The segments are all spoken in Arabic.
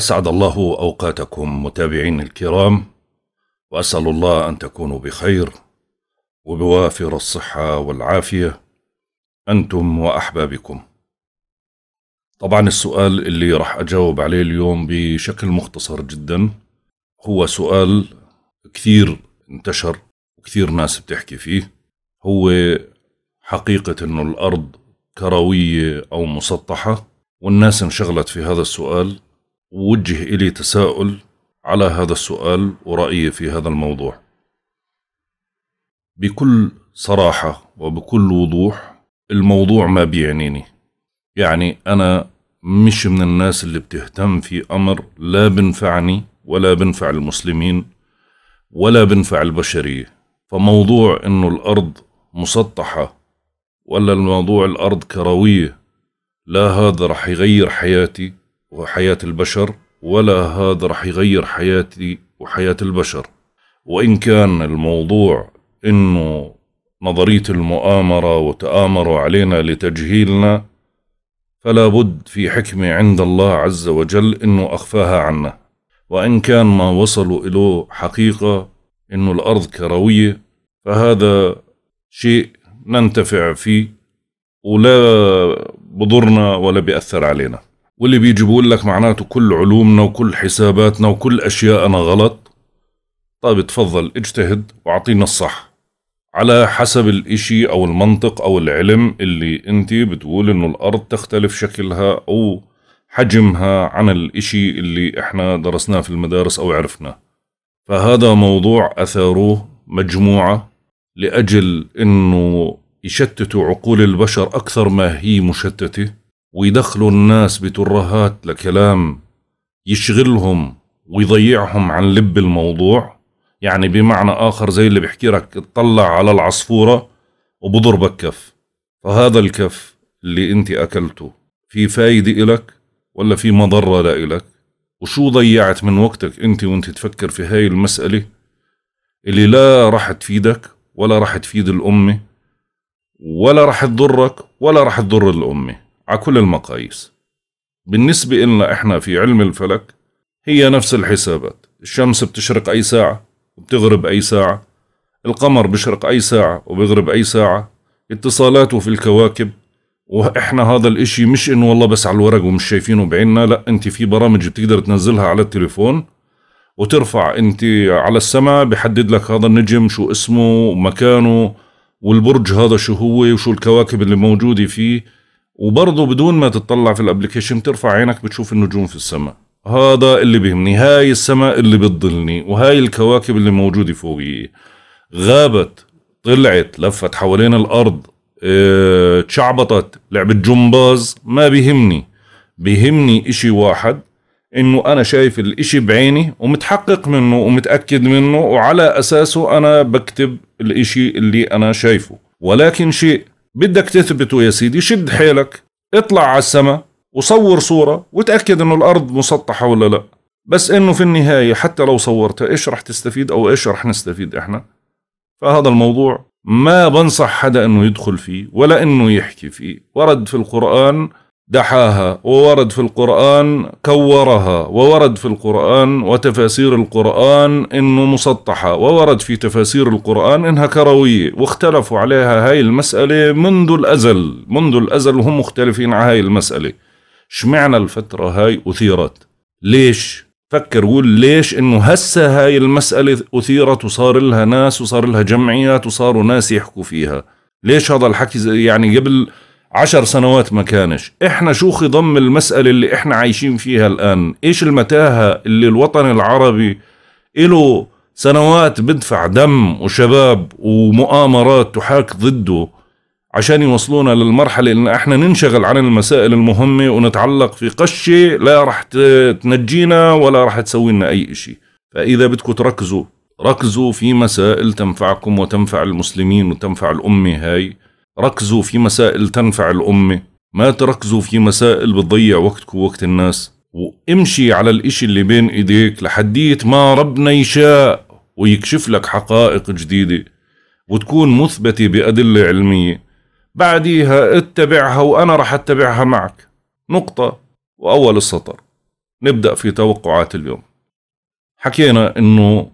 أسعد الله أوقاتكم متابعين الكرام وأسأل الله أن تكونوا بخير وبوافر الصحة والعافية. أنتم وأحبابكم. طبعا السؤال اللي راح أجاوب عليه اليوم بشكل مختصر جدا هو سؤال كثير انتشر وكثير ناس بتحكي فيه. هو حقيقة أنه الأرض كروية أو مسطحة والناس انشغلت في هذا السؤال ووجه إلي تساؤل على هذا السؤال ورأيي في هذا الموضوع. بكل صراحة وبكل وضوح الموضوع ما بيعنيني. يعني أنا مش من الناس اللي بتهتم في أمر لا بنفعني ولا بنفع المسلمين ولا بنفع البشرية. فموضوع إنه الأرض مسطحة ولا الموضوع الأرض كروية لا هذا رح يغير حياتي وحياة البشر ولا هذا رح يغير حياتي وحياة البشر. وإن كان الموضوع إنه نظرية المؤامرة وتآمروا علينا لتجهيلنا فلا بد في حكمة عند الله عز وجل إنه أخفاها عنا. وإن كان ما وصلوا إليه حقيقة إنه الأرض كروية فهذا شيء ننتفع فيه ولا بضرنا ولا بيأثر علينا. واللي بيجيبوا لك معناته كل علومنا وكل حساباتنا وكل أشياءنا غلط. طيب تفضل اجتهد واعطينا الصح. على حسب الإشي أو المنطق أو العلم اللي انت بتقول إنه الأرض تختلف شكلها أو حجمها عن الإشي اللي إحنا درسناه في المدارس أو عرفناه. فهذا موضوع أثاروه مجموعة لأجل إنه يشتتوا عقول البشر أكثر ما هي مشتتة. ويدخلوا الناس بترهات لكلام يشغلهم ويضيعهم عن لب الموضوع. يعني بمعنى آخر زي اللي بيحكي لك اطلع على العصفورة وبضربك كف فهذا الكف اللي انت أكلته في فايدة إلك ولا في مضرة لإلك؟ وشو ضيعت من وقتك انت وانت تفكر في هاي المسألة اللي لا راح تفيدك ولا راح تفيد الأمة ولا رح تضرك ولا رح تضر الأمة؟ على كل المقاييس. بالنسبة إلنا إحنا في علم الفلك هي نفس الحسابات. الشمس بتشرق أي ساعة وبتغرب أي ساعة القمر بيشرق أي ساعة وبيغرب أي ساعة اتصالاته في الكواكب. وإحنا هذا الإشي مش إنه والله بس على الورق ومش شايفينه بعيننا لا أنت في برامج بتقدر تنزلها على التليفون وترفع أنت على السماء بحدد لك هذا النجم شو اسمه ومكانه والبرج هذا شو هو وشو الكواكب اللي موجودة فيه. وبرضه بدون ما تطلع في ال application ترفع عينك بتشوف النجوم في السماء. هذا اللي بيهمني هاي السماء اللي بتضلني وهاي الكواكب اللي موجودة فوقي. غابت طلعت لفت حوالين الأرض آه تشعبطت لعبة جمباز ما بيهمني. بيهمني إشي واحد إنه أنا شايف الإشي بعيني ومتحقق منه ومتأكد منه وعلى أساسه أنا بكتب الإشي اللي أنا شايفه. ولكن شيء بدك تثبته يا سيدي شد حيلك اطلع على السماء وصور صورة وتأكد إنه الأرض مسطحة ولا لا. بس إنه في النهاية حتى لو صورتها إيش رح تستفيد أو إيش رح نستفيد إحنا؟ فهذا الموضوع ما بنصح حدا إنه يدخل فيه ولا إنه يحكي فيه. ورد في القرآن دحاها وورد في القرآن كورها وورد في القرآن وتفاسير القرآن إنه مسطحة وورد في تفاسير القرآن إنها كروية واختلفوا عليها هاي المسألة منذ الأزل منذ الأزل وهم مختلفين على هاي المسألة. شمعنا الفترة هاي أثيرت. ليش؟ فكر قول ليش إنه هسه هاي المسألة أثيرت وصار لها ناس وصار لها جمعيات وصاروا ناس يحكوا فيها؟ ليش هذا الحكي يعني قبل عشر سنوات ما كانش. إحنا شو خضم المسألة اللي إحنا عايشين فيها الآن؟ إيش المتاهة اللي الوطن العربي له سنوات بدفع دم وشباب ومؤامرات تحاك ضده عشان يوصلونا للمرحلة إن إحنا ننشغل عن المسائل المهمة ونتعلق في قشة لا رح تنجينا ولا رح تسوي لنا أي إشي. فإذا بدكم تركزوا ركزوا في مسائل تنفعكم وتنفع المسلمين وتنفع الأمة هاي. ركزوا في مسائل تنفع الأمة ما تركزوا في مسائل بتضيع وقتكم ووقت الناس. وامشي على الإشي اللي بين إيديك لحديت ما ربنا يشاء ويكشف لك حقائق جديدة وتكون مثبتة بأدلة علمية. بعديها اتبعها وأنا رح أتبعها معك. نقطة وأول السطر. نبدأ في توقعات اليوم. حكينا إنه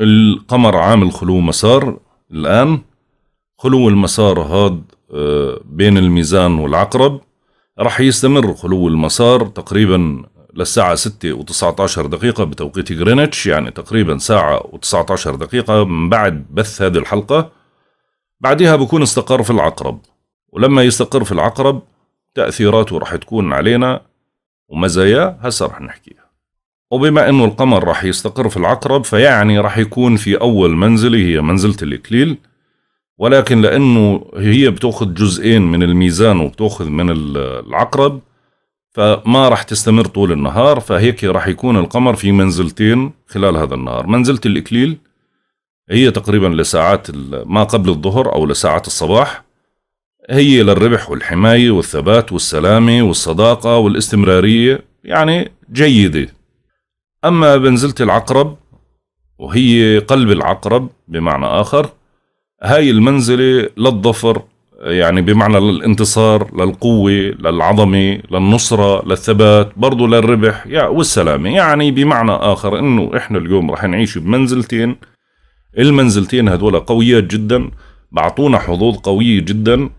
القمر عامل خلو مسار الآن. خلو المسار هاد آه، بين الميزان والعقرب. راح يستمر خلو المسار تقريبا للساعة 6 و19 دقيقة بتوقيت غرينتش يعني تقريبا ساعة و19 دقيقة من بعد بث هذه الحلقة. بعدها بكون استقر في العقرب. ولما يستقر في العقرب تأثيراته راح تكون علينا ومزاياه هسه راح نحكيها. وبما إنه القمر راح يستقر في العقرب فيعني راح يكون في أول منزله هي منزلة الإكليل. ولكن لأنه هي بتأخذ جزئين من الميزان وبتأخذ من العقرب فما راح تستمر طول النهار فهيك راح يكون القمر في منزلتين خلال هذا النهار. منزلة الإكليل هي تقريبا لساعات ما قبل الظهر أو لساعات الصباح. هي للربح والحماية والثبات والسلامة والصداقة والاستمرارية يعني جيدة. أما منزلة العقرب وهي قلب العقرب بمعنى آخر هاي المنزلة للظفر يعني بمعنى للانتصار للقوة للعظمة للنصرة للثبات برضو للربح والسلامة. يعني بمعنى آخر إنه إحنا اليوم رح نعيش بمنزلتين. المنزلتين هدول قويات جدا بعطونا حظوظ قوية جدا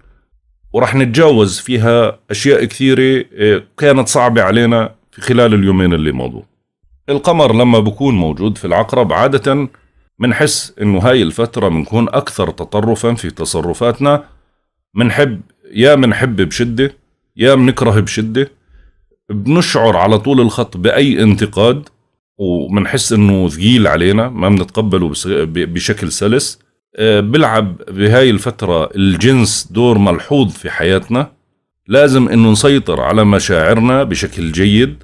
ورح نتجاوز فيها أشياء كثيرة آه، كانت صعبة علينا في خلال اليومين اللي مضوا. القمر لما بكون موجود في العقرب عادة منحس إنه هاي الفترة بنكون أكثر تطرفا في تصرفاتنا. منحب يا منحب بشدة يا منكره بشدة. بنشعر على طول الخط بأي انتقاد ومنحس إنه ثقيل علينا ما بنتقبله بشكل سلس. آه، بلعب بهاي الفترة الجنس دور ملحوظ في حياتنا. لازم إنه نسيطر على مشاعرنا بشكل جيد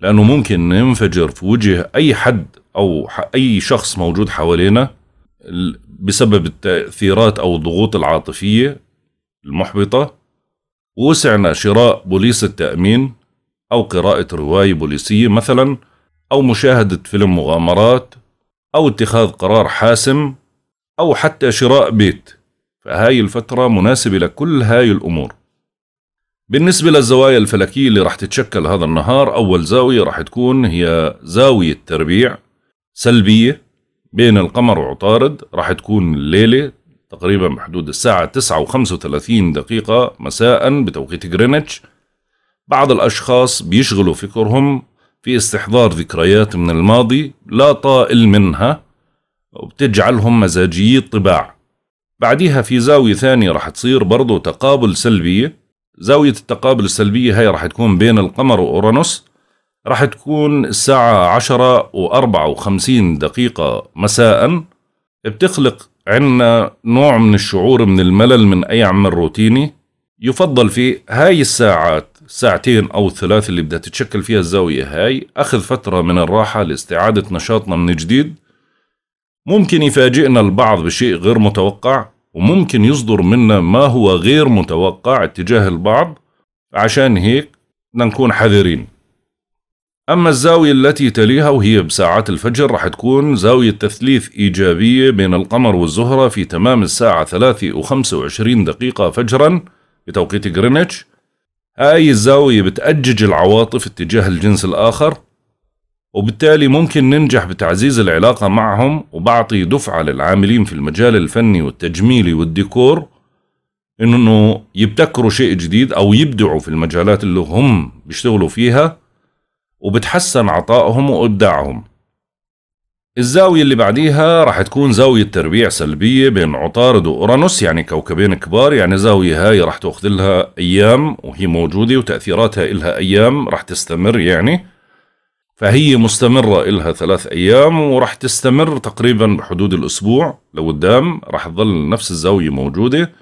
لأنه ممكن ننفجر في وجه أي حد أو أي شخص موجود حوالينا بسبب التأثيرات أو الضغوط العاطفية المحبطة وسعنا شراء بوليس التأمين أو قراءة رواية بوليسية مثلا أو مشاهدة فيلم مغامرات أو اتخاذ قرار حاسم أو حتى شراء بيت. فهاي الفترة مناسبة لكل هاي الأمور. بالنسبة للزوايا الفلكية اللي راح تتشكل هذا النهار أول زاوية راح تكون هي زاوية تربيع. سلبية بين القمر وعطارد راح تكون الليلة تقريبا بحدود الساعة 9 و35 دقيقة مساء بتوقيت غرينتش. بعض الأشخاص بيشغلوا فكرهم في استحضار ذكريات من الماضي لا طائل منها وبتجعلهم مزاجيي الطباع. بعديها في زاوية ثانية راح تصير برضو تقابل سلبية. زاوية التقابل السلبية هاي راح تكون بين القمر وأورانوس. راح تكون الساعة عشرة وأربعة وخمسين دقيقة مساء. بتخلق عندنا نوع من الشعور من الملل من أي عمل روتيني يفضل في هاي الساعات ساعتين أو الثلاث اللي بدها تتشكل فيها الزاوية هاي أخذ فترة من الراحة لاستعادة نشاطنا من جديد. ممكن يفاجئنا البعض بشيء غير متوقع وممكن يصدر منا ما هو غير متوقع اتجاه البعض. عشان هيك بدنا نكون حذرين. أما الزاوية التي تليها وهي بساعات الفجر راح تكون زاوية تثليث إيجابية بين القمر والزهرة في تمام الساعة ثلاثة وخمسة وعشرين دقيقة فجرا بتوقيت غرينتش. هاي الزاوية بتأجج العواطف اتجاه الجنس الآخر وبالتالي ممكن ننجح بتعزيز العلاقة معهم وبعطي دفعة للعاملين في المجال الفني والتجميلي والديكور إنه يبتكروا شيء جديد أو يبدعوا في المجالات اللي هم بيشتغلوا فيها. وبتحسن عطائهم وإبداعهم. الزاوية اللي بعديها راح تكون زاوية تربيع سلبية بين عطارد وأورانوس يعني كوكبين كبار يعني زاوية هاي راح تأخذ لها أيام وهي موجودة وتأثيراتها إلها أيام راح تستمر يعني. فهي مستمرة إلها ثلاث أيام وراح تستمر تقريبا بحدود الأسبوع. لقدام راح تظل نفس الزاوية موجودة.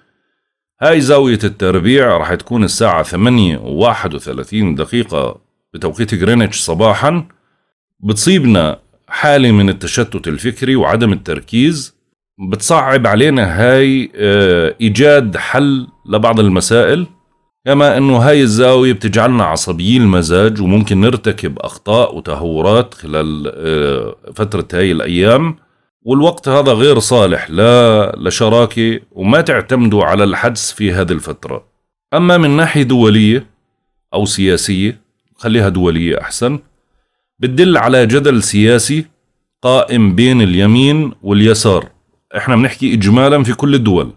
هاي زاوية التربيع راح تكون الساعة 8 و31 دقيقة بتوقيت غرينتش صباحا بتصيبنا حالة من التشتت الفكري وعدم التركيز. بتصعب علينا هاي آه، إيجاد حل لبعض المسائل. كما أنه هاي الزاوية بتجعلنا عصبيين المزاج وممكن نرتكب أخطاء وتهورات خلال آه، فترة هاي الأيام. والوقت هذا غير صالح لا لشراكة وما تعتمدوا على الحدس في هذه الفترة. أما من ناحية دولية أو سياسية خليها دولية أحسن. بتدل على جدل سياسي قائم بين اليمين واليسار. إحنا بنحكي اجمالا في كل الدول.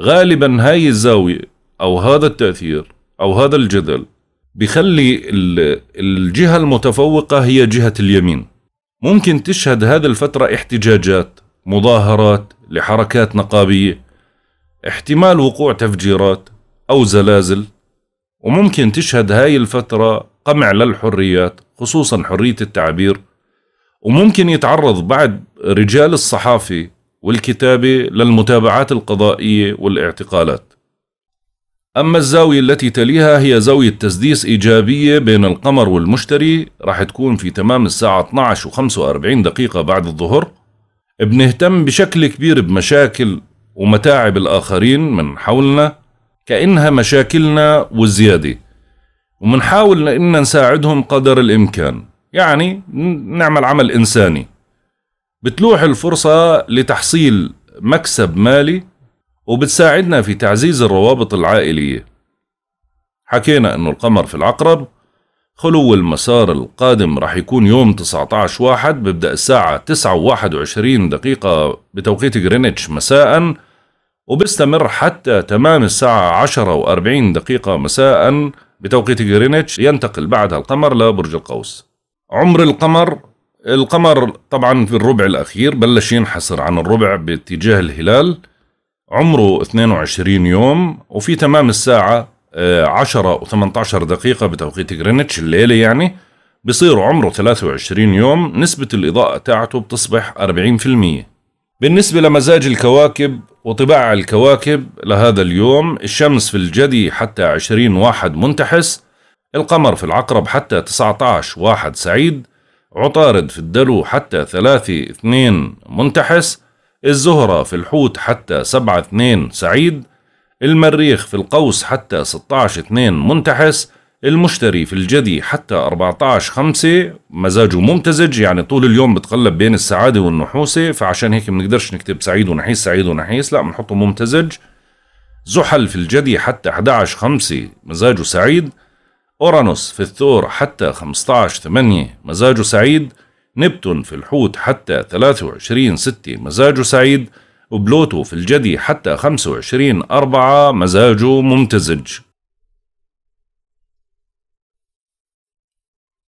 غالبا هاي الزاوية أو هذا التأثير أو هذا الجدل بخلي الجهة المتفوقة هي جهة اليمين. ممكن تشهد هذه الفترة احتجاجات مظاهرات لحركات نقابية احتمال وقوع تفجيرات أو زلازل وممكن تشهد هاي الفترة قمع للحريات خصوصا حرية التعبير. وممكن يتعرض بعد رجال الصحافة والكتابة للمتابعات القضائية والاعتقالات. أما الزاوية التي تليها هي زاوية تسديس إيجابية بين القمر والمشتري راح تكون في تمام الساعة 12 و45 دقيقة بعد الظهر. بنهتم بشكل كبير بمشاكل ومتاعب الآخرين من حولنا كأنها مشاكلنا والزيادة. ومنحاول إن نساعدهم قدر الإمكان. يعني نعمل عمل إنساني. بتلوح الفرصة لتحصيل مكسب مالي وبتساعدنا في تعزيز الروابط العائلية. حكينا أنه القمر في العقرب خلو المسار القادم راح يكون يوم 19 واحد ببدأ الساعة 9 21 دقيقة بتوقيت غرينتش مساء وبيستمر حتى تمام الساعة 10 و40 دقيقة مساء. بتوقيت غرينتش ينتقل بعدها القمر لبرج القوس. عمر القمر القمر طبعا في الربع الأخير بلش ينحسر عن الربع باتجاه الهلال. عمره 22 يوم وفي تمام الساعة 10 و18 دقيقة بتوقيت غرينتش الليلة يعني بصير عمره 23 يوم نسبة الإضاءة تاعته بتصبح 40% بالنسبة لمزاج الكواكب وطباع الكواكب لهذا اليوم الشمس في الجدي حتى 20 واحد منتحس القمر في العقرب حتى 19 واحد سعيد عطارد في الدلو حتى 3 2 منتحس الزهرة في الحوت حتى 7 2 سعيد المريخ في القوس حتى 16 2 منتحس المشتري في الجدي حتى 14 5 مزاجه ممتزج يعني طول اليوم بتقلب بين السعادة والنحوسة فعشان هيك بنقدرش نكتب سعيد ونحيس سعيد ونحيس لا بنحطه ممتزج. زحل في الجدي حتى 11 5 مزاجه سعيد. أورانوس في الثور حتى 15 8 مزاجه سعيد. نبتون في الحوت حتى 23 6 مزاجه سعيد. وبلوتو في الجدي حتى 25 4 مزاجه ممتزج.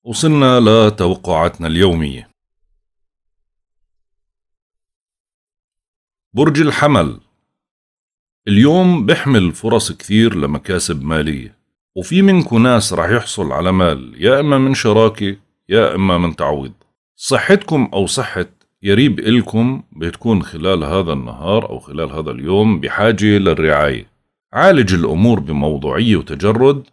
وصلنا لتوقعاتنا اليومية. برج الحمل. اليوم بيحمل فرص كثير لمكاسب مالية وفي منكم ناس رح يحصل على مال يا إما من شراكة يا إما من تعويض. صحتكم أو صحة يريب إلكم بتكون خلال هذا النهار أو خلال هذا اليوم بحاجة للرعاية. عالج الأمور بموضوعية وتجرد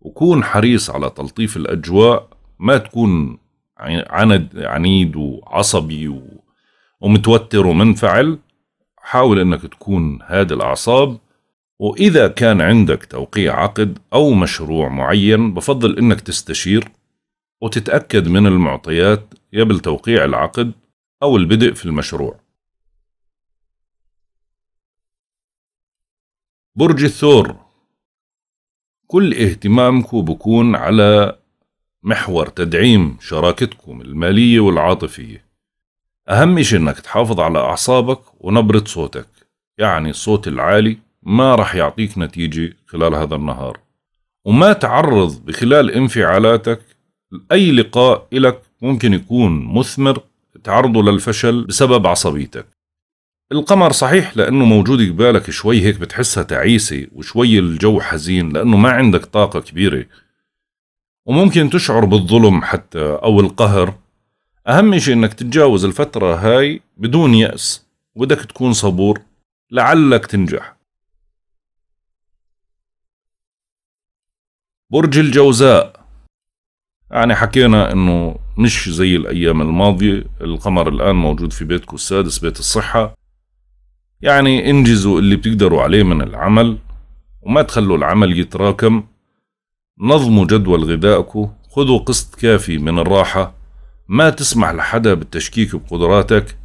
وكون حريص على تلطيف الأجواء ما تكون عند عنيد وعصبي. ومتوتر ومنفعل حاول إنك تكون هادي الأعصاب وإذا كان عندك توقيع عقد أو مشروع معين بفضل إنك تستشير وتتأكد من المعطيات قبل توقيع العقد أو البدء في المشروع برج الثور كل اهتمامكم بكون على محور تدعيم شراكتكم المالية والعاطفية. أهم شيء إنك تحافظ على أعصابك ونبرة صوتك يعني الصوت العالي ما رح يعطيك نتيجة خلال هذا النهار. وما تعرض بخلال انفعالاتك أي لقاء إلك ممكن يكون مثمر تعرضه للفشل بسبب عصبيتك. القمر صحيح لأنه موجود قبالك شوي هيك بتحسها تعيسة وشوي الجو حزين لأنه ما عندك طاقة كبيرة وممكن تشعر بالظلم حتى أو القهر. أهم شيء إنك تتجاوز الفترة هاي بدون يأس وبدك تكون صبور لعلك تنجح. برج الجوزاء. يعني حكينا إنه مش زي الأيام الماضية القمر الآن موجود في بيتكم السادس بيت الصحة. يعني انجزوا اللي بتقدروا عليه من العمل وما تخلوا العمل يتراكم. نظموا جدول غذائكم خذوا قسط كافي من الراحة ما تسمح لحدا بالتشكيك بقدراتك.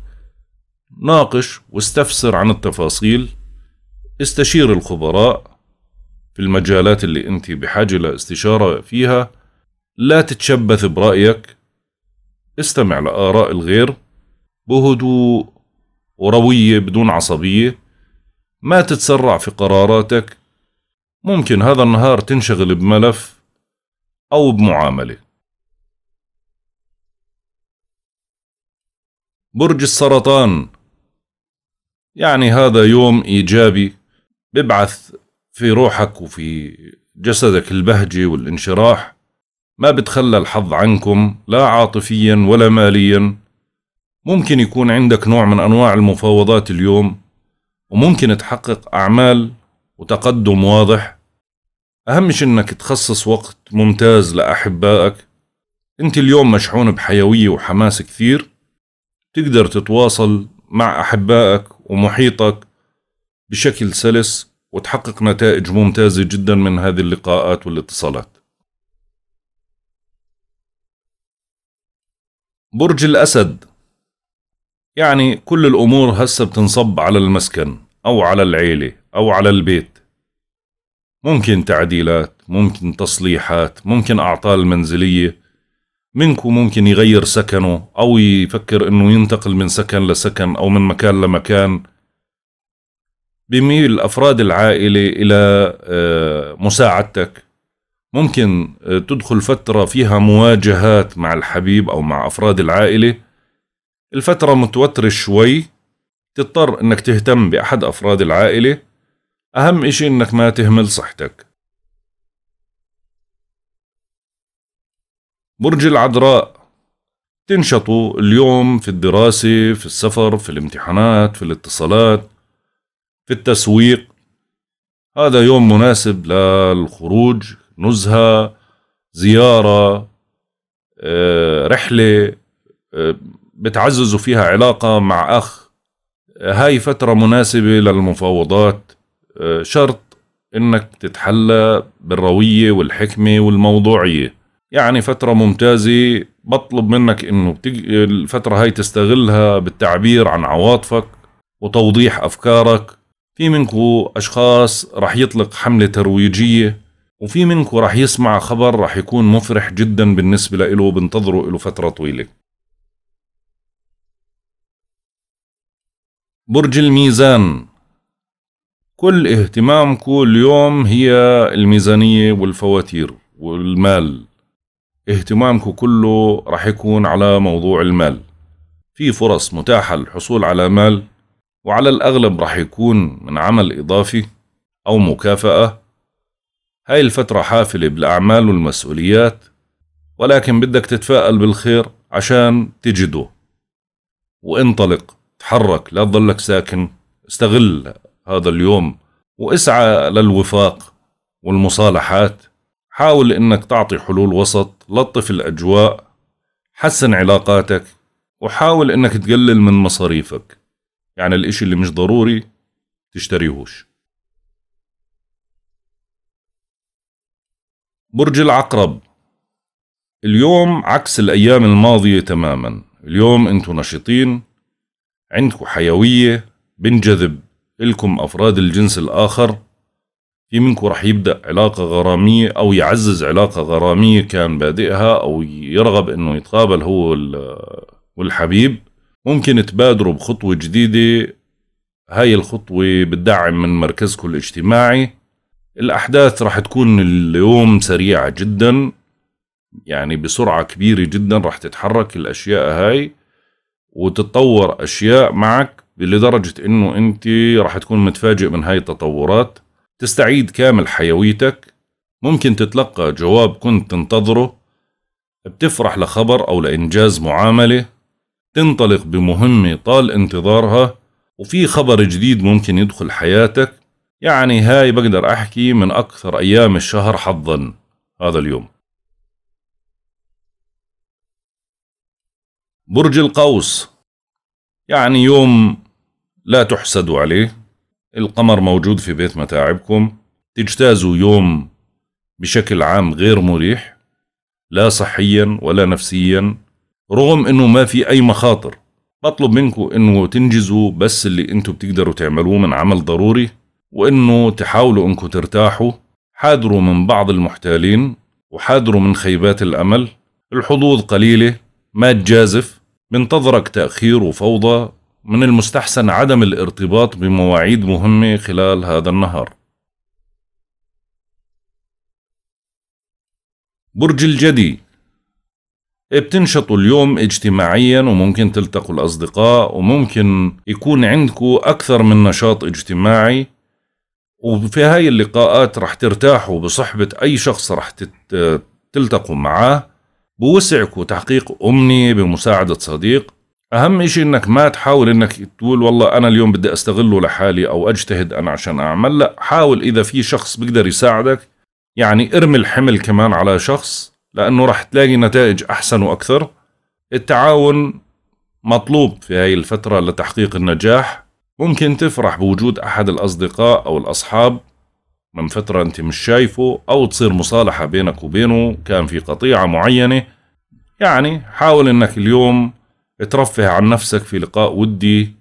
ناقش واستفسر عن التفاصيل. استشير الخبراء في المجالات اللي أنت بحاجة لاستشارة فيها. لا تتشبث برأيك. استمع لآراء الغير بهدوء وروية بدون عصبية. ما تتسرع في قراراتك. ممكن هذا النهار تنشغل بملف أو بمعاملة. برج السرطان. يعني هذا يوم إيجابي ببعث في روحك وفي جسدك البهجة والانشراح. ما بتخلى الحظ عنكم لا عاطفيا ولا ماليا. ممكن يكون عندك نوع من أنواع المفاوضات اليوم وممكن تحقق أعمال وتقدم واضح. أهم شيء إنك تخصص وقت ممتاز لأحبائك. أنت اليوم مشحون بحيوية وحماس كثير. تقدر تتواصل مع أحبائك ومحيطك بشكل سلس وتحقق نتائج ممتازة جدا من هذه اللقاءات والاتصالات. برج الأسد. يعني كل الأمور هسه بتنصب على المسكن أو على العيلة. أو على البيت. ممكن تعديلات ممكن تصليحات ممكن أعطال منزلية. منكم ممكن يغير سكنه أو يفكر أنه ينتقل من سكن لسكن أو من مكان لمكان. بميل أفراد العائلة إلى آه، مساعدتك. ممكن آه، تدخل فترة فيها مواجهات مع الحبيب أو مع أفراد العائلة. الفترة متوترة شوي تضطر إنك تهتم بأحد أفراد العائلة. أهم إشي إنك ما تهمل صحتك. برج العذراء. تنشطوا اليوم في الدراسة في السفر في الامتحانات في الاتصالات في التسويق. هذا يوم مناسب للخروج نزهة زيارة آه، رحلة آه، بتعززوا فيها علاقة مع أخ. هاي فترة مناسبة للمفاوضات. شرط إنك تتحلى بالروية والحكمة والموضوعية. يعني فترة ممتازة بطلب منك إنه بتج... الفترة هاي تستغلها بالتعبير عن عواطفك وتوضيح أفكارك. في منكو أشخاص رح يطلق حملة ترويجية وفي منكو رح يسمع خبر رح يكون مفرح جدا بالنسبة له بنتظره له فترة طويلة. برج الميزان. كل اهتمامكم اليوم هي الميزانية والفواتير والمال. اهتمامكم كله راح يكون على موضوع المال. في فرص متاحة للحصول على مال وعلى الأغلب راح يكون من عمل إضافي أو مكافأة. هاي الفترة حافلة بالأعمال والمسؤوليات ولكن بدك تتفائل بالخير عشان تجده. وانطلق تحرك لا تضلك ساكن استغل هذا اليوم واسعى للوفاق والمصالحات. حاول إنك تعطي حلول وسط لطف الأجواء حسن علاقاتك وحاول إنك تقلل من مصاريفك. يعني الإشي اللي مش ضروري تشتريهوش برج العقرب. اليوم عكس الأيام الماضية تماما. اليوم انتو نشيطين عندكم حيوية بنجذب. لكم أفراد الجنس الآخر. في منكم رح يبدأ علاقة غرامية أو يعزز علاقة غرامية كان بادئها أو يرغب إنه يتقابل هو والحبيب. ممكن تبادروا بخطوة جديدة. هاي الخطوة بتدعم من مركزكم الاجتماعي. الأحداث رح تكون اليوم سريعة جدا. يعني بسرعة كبيرة جدا رح تتحرك الأشياء هاي. وتتطور أشياء معك. لدرجة إنه أنت راح تكون متفاجئ من هاي التطورات. تستعيد كامل حيويتك. ممكن تتلقى جواب كنت تنتظره. بتفرح لخبر أو لإنجاز معاملة. تنطلق بمهمة طال انتظارها. وفي خبر جديد ممكن يدخل حياتك. يعني هاي بقدر أحكي من أكثر أيام الشهر حظا. هذا اليوم. برج القوس. يعني يوم لا تحسدوا عليه. القمر موجود في بيت متاعبكم. تجتازوا يوم بشكل عام غير مريح لا صحيا ولا نفسيا رغم إنه ما في أي مخاطر. بطلب منكم إنه تنجزوا بس اللي أنتم بتقدروا تعملوه من عمل ضروري وإنه تحاولوا إنكم ترتاحوا. حاذروا من بعض المحتالين وحاذروا من خيبات الأمل. الحظوظ قليلة مات جازف. بنتظرك تأخير وفوضى. من المستحسن عدم الارتباط بمواعيد مهمة خلال هذا النهار. برج الجدي. بتنشطوا اليوم اجتماعيا وممكن تلتقوا الأصدقاء وممكن يكون عندكم أكثر من نشاط اجتماعي. وفي هاي اللقاءات رح ترتاحوا بصحبة أي شخص رح تلتقوا معاه. بوسعكم تحقيق أمنية بمساعدة صديق. أهم إشي إنك ما تحاول إنك تقول والله أنا اليوم بدي أستغله لحالي أو أجتهد أنا عشان أعمل لا حاول إذا في شخص بيقدر يساعدك يعني ارمي الحمل كمان على شخص لأنه رح تلاقي نتائج أحسن وأكثر. التعاون مطلوب في هاي الفترة لتحقيق النجاح. ممكن تفرح بوجود أحد الأصدقاء أو الأصحاب من فترة أنت مش شايفه أو تصير مصالحة بينك وبينه كان في قطيعة معينة. يعني حاول أنك اليوم ترفه عن نفسك في لقاء ودي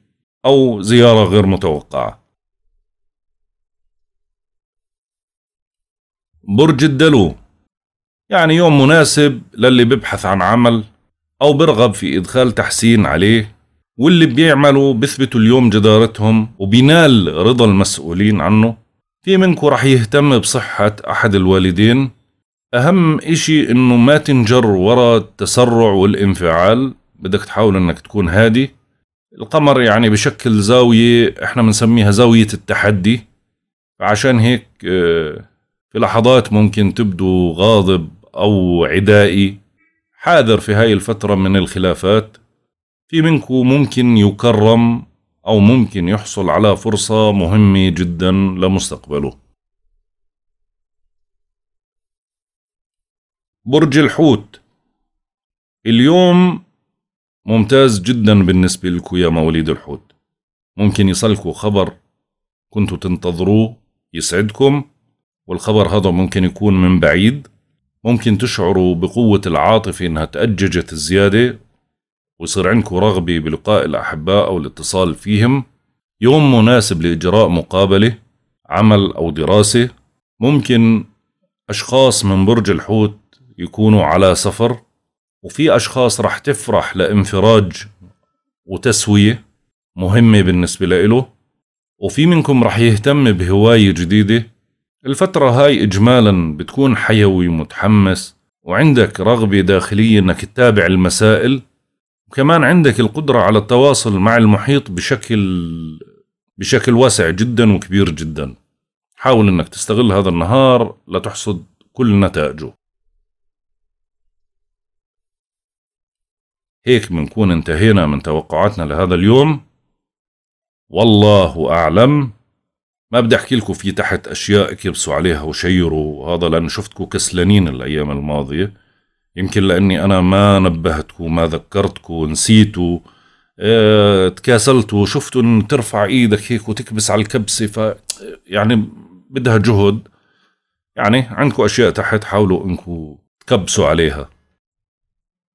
أو زيارة غير متوقعة. برج الدلو. يعني يوم مناسب للي بيبحث عن عمل أو برغب في إدخال تحسين عليه واللي بيعملوا بيثبتوا اليوم جدارتهم وبينال رضا المسؤولين عنه. في منكم رح يهتم بصحة أحد الوالدين. أهم إشي إنه ما تنجر ورا التسرع والانفعال. بدك تحاول إنك تكون هادي. القمر يعني بشكل زاوية إحنا بنسميها زاوية التحدي. فعشان هيك آه، في لحظات ممكن تبدو غاضب أو عدائي. حاذر في هاي الفترة من الخلافات. في منكم ممكن يكرم أو ممكن يحصل على فرصة مهمة جدا لمستقبله. برج الحوت. اليوم ممتاز جدا بالنسبة لكم يا مواليد الحوت. ممكن يصلكوا خبر كنتوا تنتظروه يسعدكم والخبر هذا ممكن يكون من بعيد. ممكن تشعروا بقوة العاطفة إنها تأججت زيادة ويصير عندكم رغبة بلقاء الأحباء أو الاتصال فيهم. يوم مناسب لإجراء مقابلة عمل أو دراسة. ممكن أشخاص من برج الحوت يكونوا على سفر. وفي أشخاص رح تفرح لانفراج وتسوية مهمة بالنسبة له وفي منكم رح يهتم بهواية جديدة. الفترة هاي إجمالا بتكون حيوي ومتحمس وعندك رغبة داخلية إنك تتابع المسائل وكمان عندك القدرة على التواصل مع المحيط بشكل بشكل واسع جدا وكبير جدا. حاول إنك تستغل هذا النهار لتحصد كل نتائجه. هيك بنكون انتهينا من توقعاتنا لهذا اليوم. والله أعلم. ما بدي أحكي لكم في تحت أشياء كبسوا عليها وشيروا هذا لأن شفتكم كسلانين الأيام الماضية. يمكن لأني أنا ما نبهتكم وما ذكرتكم ونسيتوا آه تكاسلتوا وشفتوا إنه ترفع إيدك هيك وتكبس على الكبسة ف يعني بدها جهد. يعني عندكم أشياء تحت حاولوا إنكم تكبسوا عليها.